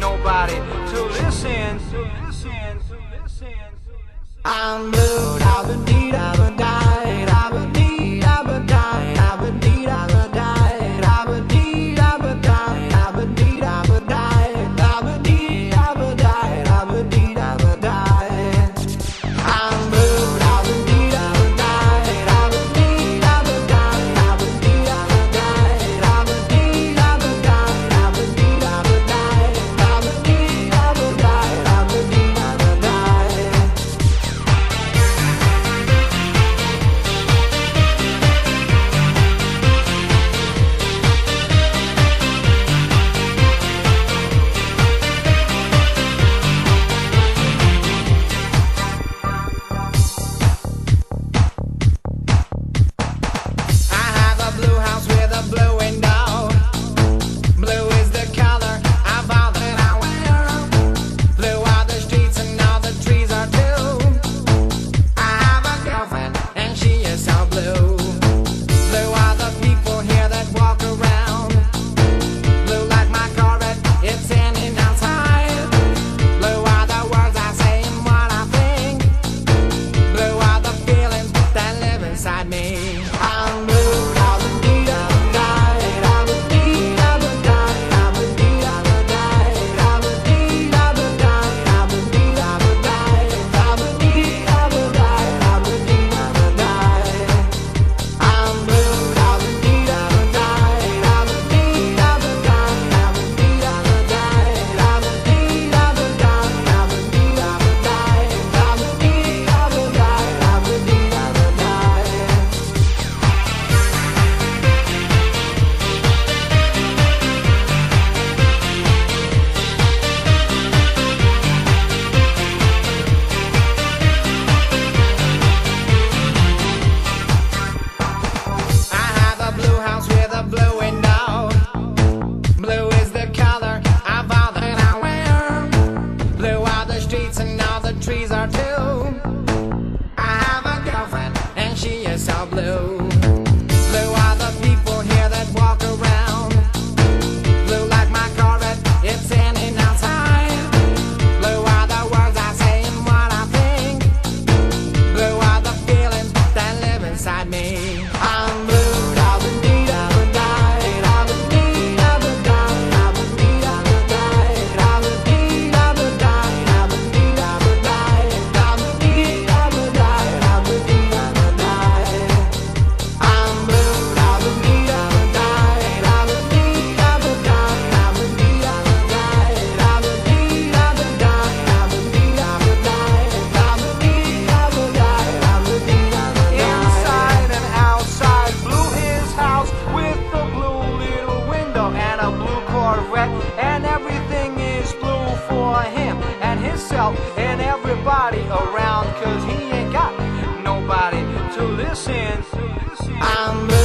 nobody to listen. To listen, to listen. I'm blue, I've been deep, I've been down. tinha essa blue. himself and everybody around, cause he ain't got nobody to listen to. Listen.